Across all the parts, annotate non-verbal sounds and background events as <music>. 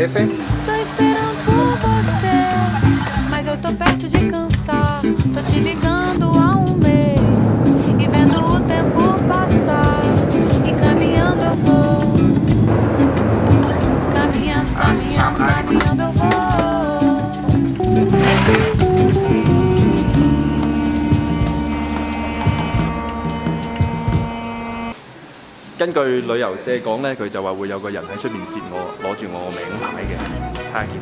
22F. Tô esperando por você, 根據旅遊社講咧，佢就話會有個人喺出面截我，攞住我名牌嘅。睇下見。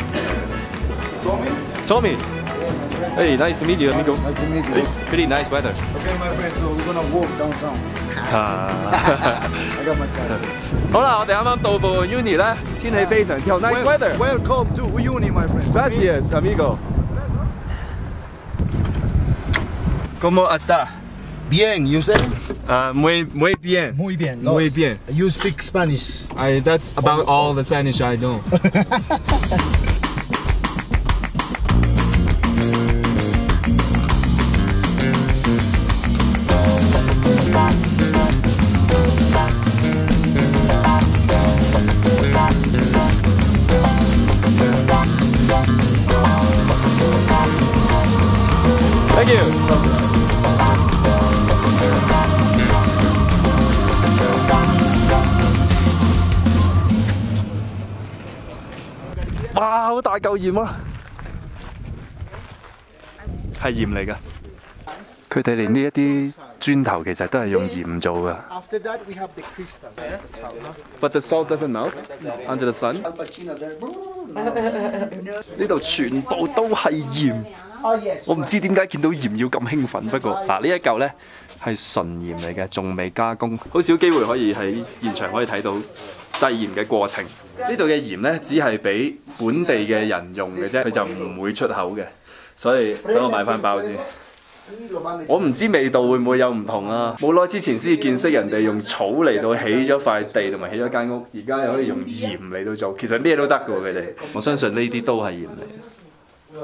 Tommy。Hey, nice to meet you, amigo. Nice to meet you. Pretty nice weather. Okay, my friend, so we're gonna walk downtown. 啊。I got my car. 好啦，我哋啱啱到步 Uni 咧，天氣非常之好，nice weather。Welcome to Uyuni, my friend. Gracias, amigo. Como está? Bien, you say? Uh, muy, muy bien. Muy bien. Muy bien. You speak Spanish. I, that's about all the Spanish I know. Thank you. 哇，好大嚿鹽啊！係鹽嚟㗎。佢哋連呢一啲磚頭其實都係用鹽做㗎。After that, we have the crystal. But the salt doesn't melt under the sun。<laughs> 呢度全部都係鹽。Oh, yes. 我唔知點解見到鹽要咁興奮，不過嗱呢一嚿呢係純鹽嚟嘅，仲未加工，好少機會可以喺現場可以睇到製鹽嘅過程。呢度嘅鹽呢，只係俾本地嘅人用嘅啫，佢就唔會出口嘅。所以等我買翻包先。我唔知味道會唔會有唔同啊！冇耐之前先至見識人哋用草嚟到起咗塊地同埋起咗間屋，而家又可以用鹽嚟到做，其實咩都得嘅喎佢哋。我相信呢啲都係鹽嚟。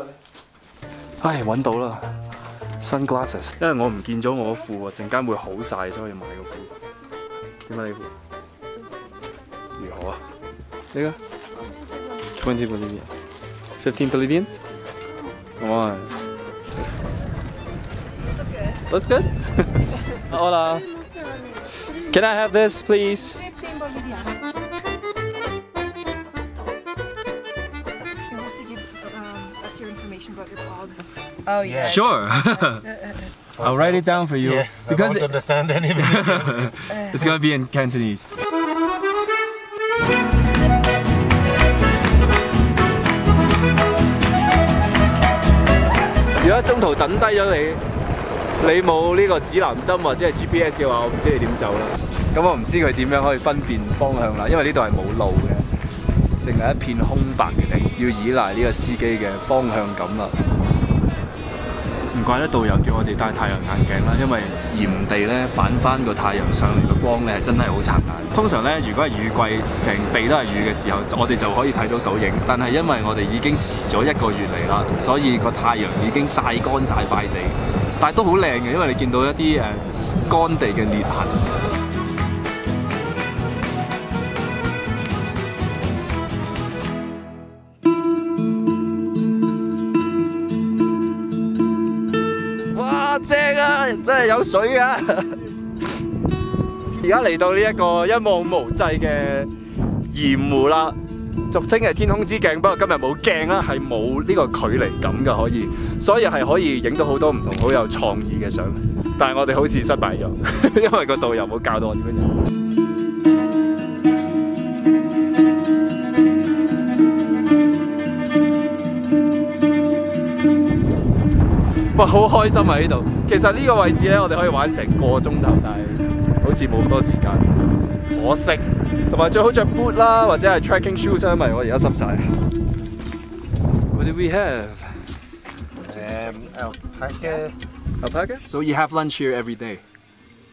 唉，揾到啦，sunglasses。因為我唔見咗我副喎，陣間會好晒，所以買個副。點解呢副？如何啊？呢个？Twenty Bolivian。Fifteen Bolivian。One。Looks good. <laughs> Hola. Can I have this, please? You have to give um, us your information about your pod. Oh yeah. Sure. <laughs> I'll write it down for you because I don't understand anything. <laughs> it's gonna be in Cantonese. 如果中途等低咗你，你冇呢個指南針或者係 GPS 嘅話，我唔知你點走啦。咁我唔知佢點樣可以分辨方向啦，因為呢度係冇路嘅，淨係一片空白嘅地，要依賴呢個司機嘅方向感啦。怪得導遊叫我哋戴太陽眼鏡啦，因為炎地咧反翻個太陽上嚟嘅光咧真係好殘眼。通常咧，如果係雨季，成地都係雨嘅時候，我哋就可以睇到倒影。但係因為我哋已經遲咗一個月嚟啦，所以個太陽已經曬乾晒塊地，但係都好靚嘅，因為你見到一啲誒、乾地嘅裂痕。真係有水啊！<laughs> 而家嚟到呢一個一望無際嘅鹽湖啦，俗稱係天空之鏡。不過今日冇鏡啦，係冇呢個距離感嘅可以，所以係可以影到好多唔同好有創意嘅相。但係我哋好似失敗咗，<laughs> 因為個導遊冇教到我點樣影。<laughs> 哇，好开心啊！呢度其实呢个位置咧，我哋可以玩成个钟头，但系好似冇咁多时间，可惜。同埋最好着 boot 啦，或者系 trekking shoes 因为我而家湿晒。What do we have? Um, alpaca. Alpaca? So you have lunch here every day.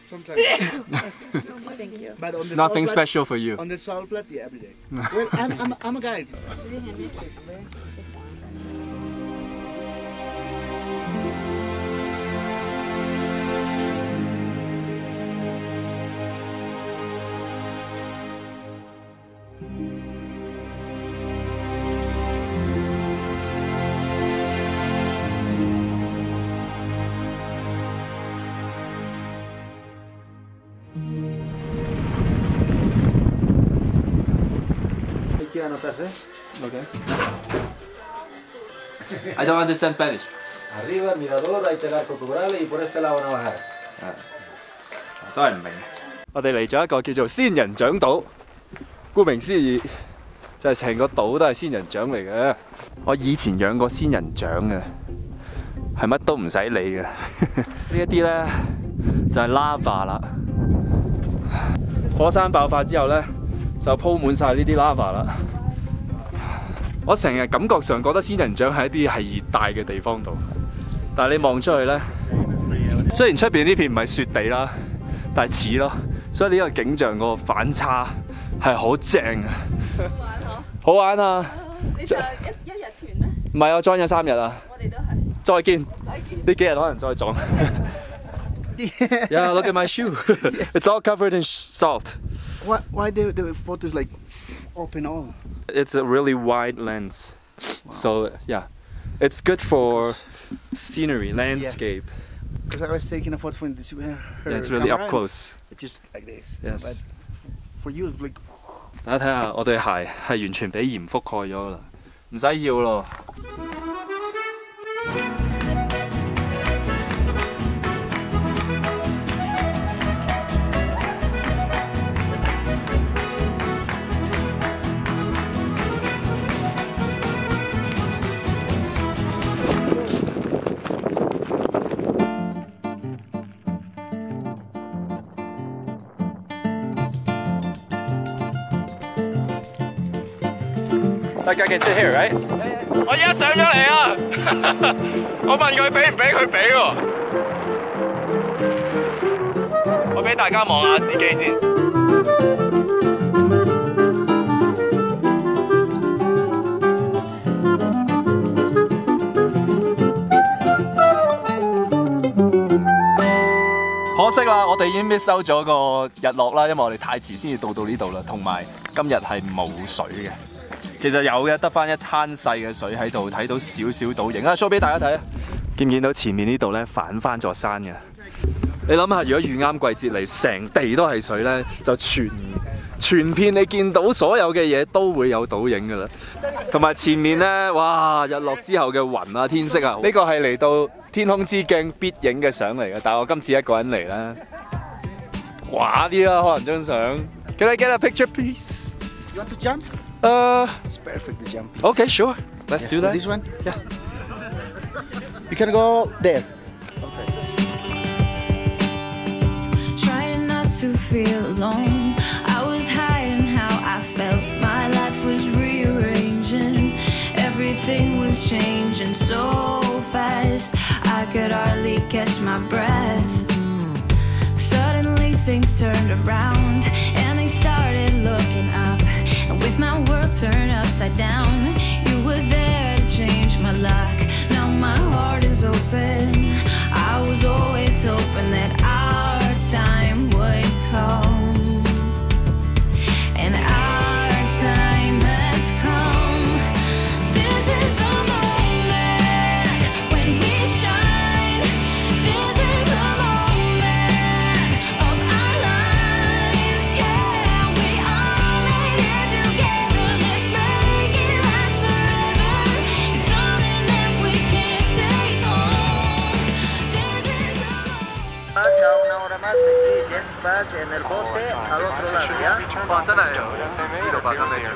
Sometimes. <laughs> But on the Nothing salt flat- special for you. On the salt flat, yeah, every day. well, I'm, I'm, I'm a guide. <laughs> Anotarse. Okay. I don't understand Spanish. Arriba, mirador, ahí está el arco cobrable y por este lado van a bajar. 都係唔明。我哋嚟咗一個叫做仙人掌島，顧名思義就係成個島都係仙人掌嚟嘅。我以前養過仙人掌嘅，係乜都唔使理嘅。呢一啲咧就係 lava 啦，火山爆發之後咧就鋪滿晒呢啲 lava 啦。我成日感覺上覺得仙人掌喺一啲係熱帶嘅地方度，但係你望出去咧。雖然出邊呢片唔係雪地啦，但係似咯，所以呢個景象個反差係好正啊！好玩啊！你就一一日團咩？唔係我 join 咗三日啊！我哋都係。再見，再見。呢幾日可能再撞。<laughs> yeah, look at my shoe. <laughs> It's all covered in salt. Why, why the, the photos like up and all? It's a really wide lens. So yeah, it's good for scenery, landscape. Because I was taking a photo from this her, her Yeah, it's really up camera, close. It's just like this. Yes. But for you, it's like 大家睇下，我对鞋系完全俾盐覆盖咗啦，唔使要咯。 大家 can sit here, right？我而家上咗嚟啊！我問佢俾唔俾佢俾喎。我俾大家望下司機先。可惜啦，我哋已經 miss 收咗個日落啦，因為我哋太遲先至到到呢度啦，同埋今日係冇水嘅。其實有嘅，得翻一灘細嘅水喺度，睇到少少倒影啊！show 俾大家睇啊！見唔見到前面呢度咧反翻座山嘅？你諗下，如果遇啱季節嚟，成地都係水咧，就全全片你見到所有嘅嘢都會有倒影噶啦。同埋前面咧，哇！日落之後嘅雲啊，天色啊，呢個係嚟到天空之鏡必影嘅相嚟嘅。但係我今次一個人嚟啦，寡啲啦，可能張相。Can I get a picture, please? you want to jump? Uh, It's perfect to jump. okay, sure. Let's do that. This one? Yeah. You can go there. Trying not to feel alone. I was hiding how I felt. My life was rearranging. Everything was changing so fast. I could hardly catch my breath. Suddenly things turned around aquí, Jet Splash en el bote al otro lado, ¿ya? 哇！真係唔知道發生咩事